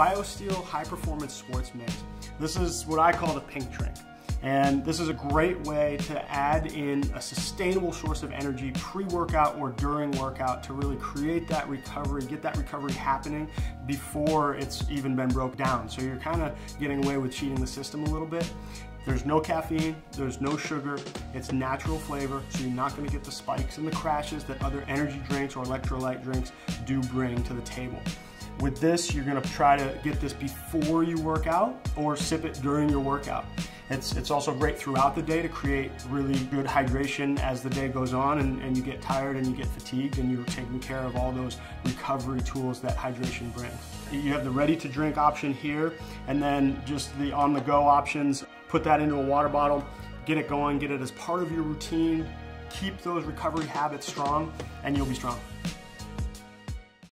BioSteel High Performance Sports Mix. This is what I call the pink drink. And this is a great way to add in a sustainable source of energy pre-workout or during workout to really create that recovery, get that recovery happening before it's even been broke down. So you're kind of getting away with cheating the system a little bit. There's no caffeine, there's no sugar, it's natural flavor, so you're not gonna get the spikes and the crashes that other energy drinks or electrolyte drinks do bring to the table. With this, you're gonna try to get this before you work out or sip it during your workout. It's, it's also great throughout the day to create really good hydration as the day goes on and, and you get tired and you get fatigued and you're taking care of all those recovery tools that hydration brings. You have the ready to drink option here and then just the on the go options. Put that into a water bottle, get it going, get it as part of your routine, keep those recovery habits strong and you'll be strong.